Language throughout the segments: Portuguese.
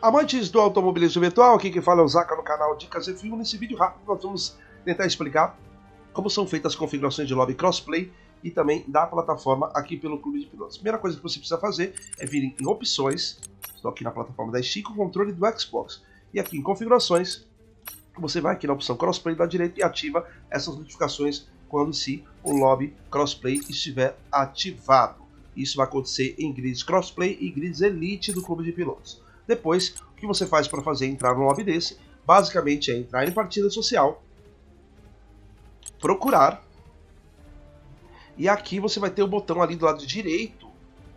Amantes do automobilismo virtual, aqui que fala é o Zaka no canal Dicas F1. Nesse vídeo rápido nós vamos tentar explicar como são feitas as configurações de lobby crossplay e também da plataforma aqui pelo Clube de Pilotos. A primeira coisa que você precisa fazer é vir em opções, estou aqui na plataforma da Steam, com o controle do Xbox. E aqui em configurações, você vai aqui na opção crossplay da direita e ativa essas notificações quando se o lobby crossplay estiver ativado. Isso vai acontecer em grids crossplay e grids elite do Clube de Pilotos. Depois, o que você faz para fazer entrar no lobby desse? Basicamente é entrar em partida social, procurar, e aqui você vai ter o botão ali do lado direito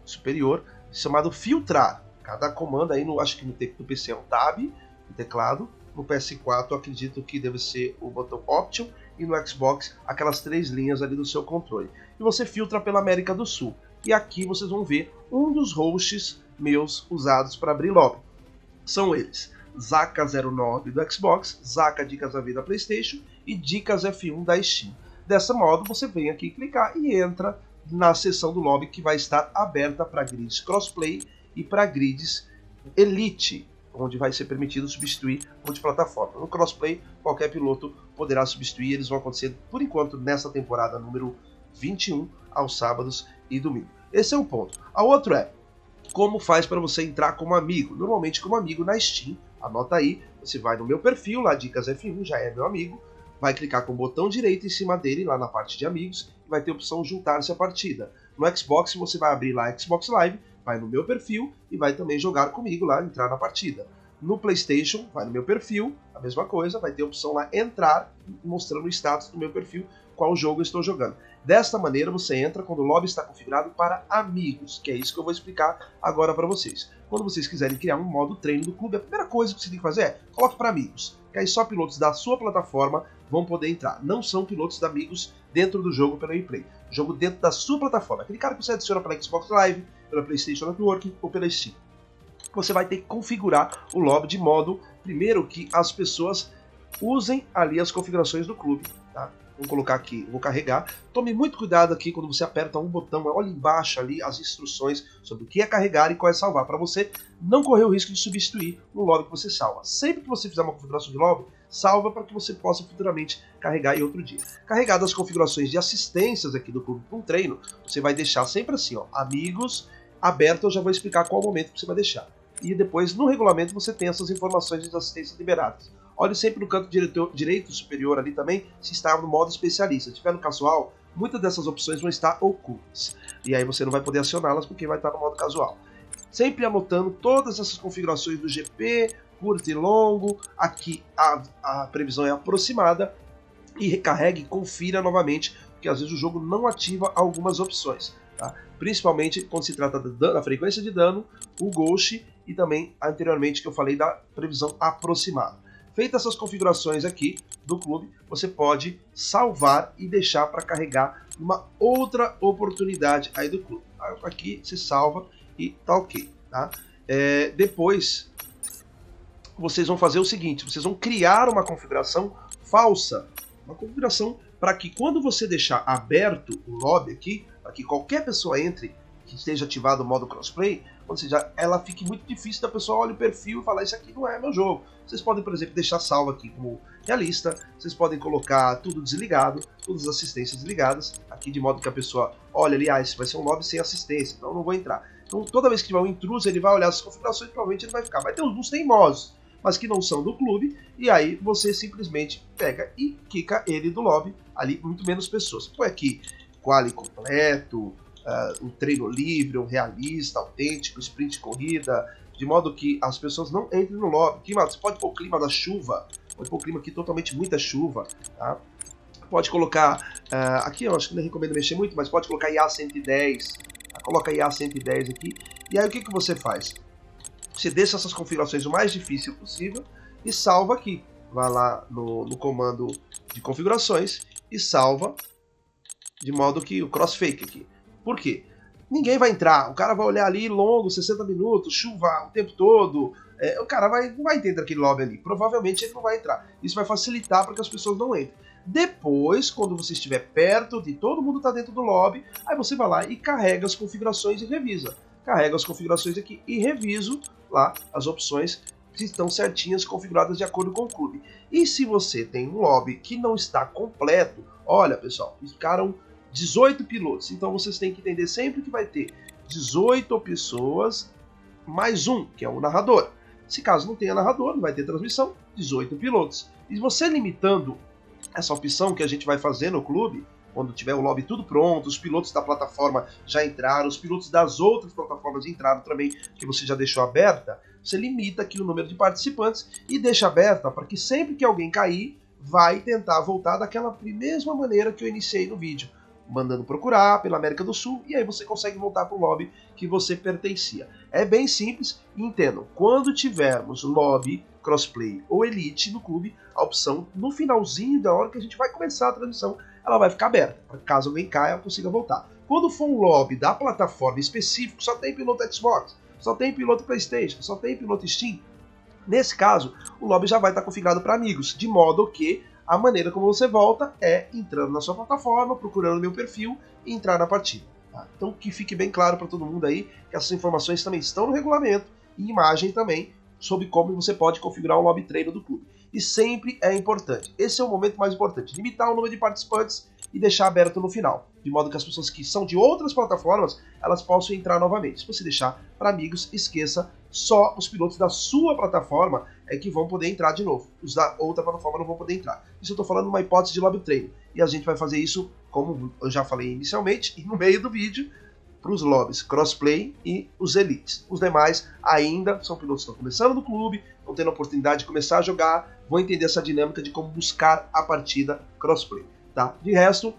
superior chamado filtrar. Cada comando aí, no, acho que no, no PC é um tab, no teclado, no PS4 acredito que deve ser o botão Option e no Xbox aquelas três linhas ali do seu controle. E você filtra pela América do Sul. E aqui vocês vão ver um dos hosts meus usados para abrir lobby. São eles: Zaka09 do Xbox, Zaka Dicas da Vida PlayStation e Dicas F1 da Steam. Dessa modo, você vem aqui clicar e entra na seção do lobby que vai estar aberta para grids crossplay e para grids elite, onde vai ser permitido substituir multiplataforma. No crossplay, qualquer piloto poderá substituir, eles vão acontecer por enquanto nessa temporada número 21 aos sábados e domingo. Esse é um ponto. A outro é como faz para você entrar como amigo. Normalmente como amigo na Steam, anota aí, você vai no meu perfil, lá Dicas F1, já é meu amigo, vai clicar com o botão direito em cima dele, lá na parte de amigos, e vai ter a opção juntar-se à partida. No Xbox você vai abrir lá Xbox Live, vai no meu perfil e vai também jogar comigo lá, entrar na partida. No PlayStation, vai no meu perfil, a mesma coisa, vai ter a opção lá entrar, mostrando o status do meu perfil, qual jogo eu estou jogando. Desta maneira, você entra quando o lobby está configurado para amigos, que é isso que eu vou explicar agora para vocês. Quando vocês quiserem criar um modo treino do clube, a primeira coisa que você tem que fazer é coloque para amigos, que aí só pilotos da sua plataforma vão poder entrar. Não são pilotos da amigos dentro do jogo pela replay. Jogo dentro da sua plataforma. Aquele cara que você adiciona pela Xbox Live, pela PlayStation Network ou pela Steam. Você vai ter que configurar o lobby de modo, primeiro, que as pessoas usem ali as configurações do clube. Tá? Vou colocar aqui, vou carregar. Tome muito cuidado aqui quando você aperta um botão, olha embaixo ali as instruções sobre o que é carregar e qual é salvar, para você não correr o risco de substituir no lobby que você salva. Sempre que você fizer uma configuração de lobby, salva para que você possa futuramente carregar em outro dia. Carregadas as configurações de assistências aqui do clube um treino, você vai deixar sempre assim, ó, amigos, aberto, eu já vou explicar qual momento que você vai deixar. E depois no regulamento você tem essas informações de assistência liberadas. Olhe sempre no canto direito, direito superior ali também se está no modo especialista. Se estiver no casual, muitas dessas opções vão estar ocultas. E aí você não vai poder acioná-las porque vai estar no modo casual. Sempre anotando todas essas configurações do GP, curto e longo. Aqui a, a previsão é aproximada. E recarregue e confira novamente, porque às vezes o jogo não ativa algumas opções. Tá? Principalmente quando se trata da, frequência de dano, o Ghost e também anteriormente que eu falei da previsão aproximada. Feitas essas configurações aqui do clube, você pode salvar e deixar para carregar uma outra oportunidade aí do clube. Aqui você salva e tá ok. Tá? É, depois vocês vão fazer o seguinte: vocês vão criar uma configuração falsa, uma configuração para que quando você deixar aberto o lobby aqui, para que qualquer pessoa entre que esteja ativado o modo crossplay, ou seja, ela fique muito difícil da pessoa olhar o perfil e falar isso aqui não é meu jogo. Vocês podem, por exemplo, deixar salvo aqui como realista, vocês podem colocar tudo desligado, todas as assistências desligadas, aqui de modo que a pessoa olha ali, ah, esse vai ser um lobby sem assistência, então não vou entrar. Então toda vez que tiver um intruso, ele vai olhar as configurações e provavelmente ele vai ficar. Vai ter uns teimosos, mas que não são do clube, e aí você simplesmente pega e quica ele do lobby, ali muito menos pessoas. Põe aqui quali completo, uh, um treino livre, um realista, autêntico, sprint corrida, de modo que as pessoas não entrem no lobby. Clima, você pode pôr o clima da chuva, pode pôr o clima aqui totalmente muita chuva, tá? Pode colocar, uh, aqui eu acho que não recomendo mexer muito, mas pode colocar IA 110, tá? coloca IA 110 aqui, e aí o que, que você faz? Você deixa essas configurações o mais difícil possível e salva aqui. Vai lá no, no comando de configurações e salva de modo que o crossfake aqui. Por quê? Ninguém vai entrar, o cara vai olhar ali longo, 60 minutos, chuva o tempo todo, é, o cara vai, vai entender aquele lobby ali. Provavelmente ele não vai entrar. Isso vai facilitar para que as pessoas não entrem. Depois, quando você estiver perto de todo mundo está dentro do lobby, aí você vai lá e carrega as configurações e revisa. Carrega as configurações aqui e reviso lá as opções que estão certinhas, configuradas de acordo com o clube. E se você tem um lobby que não está completo, olha pessoal, ficaram 18 pilotos, então vocês têm que entender sempre que vai ter 18 pessoas mais um, que é o narrador. Se caso não tenha narrador, não vai ter transmissão, 18 pilotos. E você limitando essa opção que a gente vai fazer no clube, quando tiver o lobby tudo pronto, os pilotos da plataforma já entraram, os pilotos das outras plataformas entraram também, que você já deixou aberta, você limita aqui o número de participantes e deixa aberta para que sempre que alguém cair, vai tentar voltar daquela mesma maneira que eu iniciei no vídeo, mandando procurar pela América do Sul e aí você consegue voltar para o lobby que você pertencia. É bem simples entendam, quando tivermos lobby, crossplay ou elite no clube, a opção no finalzinho da hora que a gente vai começar a transmissão, ela vai ficar aberta, para caso alguém caia, consiga voltar. Quando for um lobby da plataforma específico, só tem piloto Xbox, só tem piloto PlayStation, só tem piloto Steam. Nesse caso, o lobby já vai estar configurado para amigos, de modo que a maneira como você volta é entrando na sua plataforma, procurando o meu perfil e entrar na partida. Tá? Então que fique bem claro para todo mundo aí que essas informações também estão no regulamento e imagem também sobre como você pode configurar o lobby treino do clube. E sempre é importante, esse é o momento mais importante, limitar o número de participantes e deixar aberto no final, de modo que as pessoas que são de outras plataformas, elas possam entrar novamente. Se você deixar para amigos, esqueça, só os pilotos da sua plataforma é que vão poder entrar de novo. Os da outra plataforma não vão poder entrar. Isso eu estou falando uma hipótese de lobby treino. E a gente vai fazer isso, como eu já falei inicialmente, e no meio do vídeo, para os lobbies crossplay e os elites. Os demais ainda são pilotos que estão começando no clube, estão tendo a oportunidade de começar a jogar, vão entender essa dinâmica de como buscar a partida crossplay. Tá? De resto,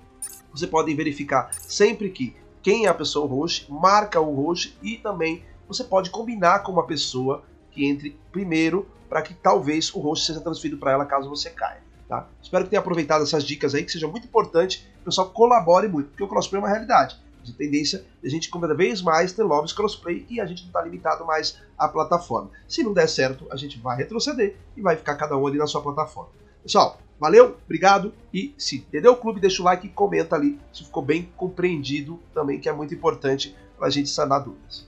você pode verificar sempre que quem é a pessoa host, marca o host e também você pode combinar com uma pessoa que entre primeiro para que talvez o host seja transferido para ela caso você caia. Tá? Espero que tenha aproveitado essas dicas aí, que seja muito importante, que o pessoal colabore muito, porque o crossplay é uma realidade. De tendência a gente cada vez mais ter lobbies crossplay e a gente não está limitado mais à plataforma. Se não der certo, a gente vai retroceder e vai ficar cada um ali na sua plataforma. Pessoal, valeu, obrigado e se entendeu o clube, deixa o like e comenta ali se ficou bem compreendido também, que é muito importante para a gente sanar dúvidas.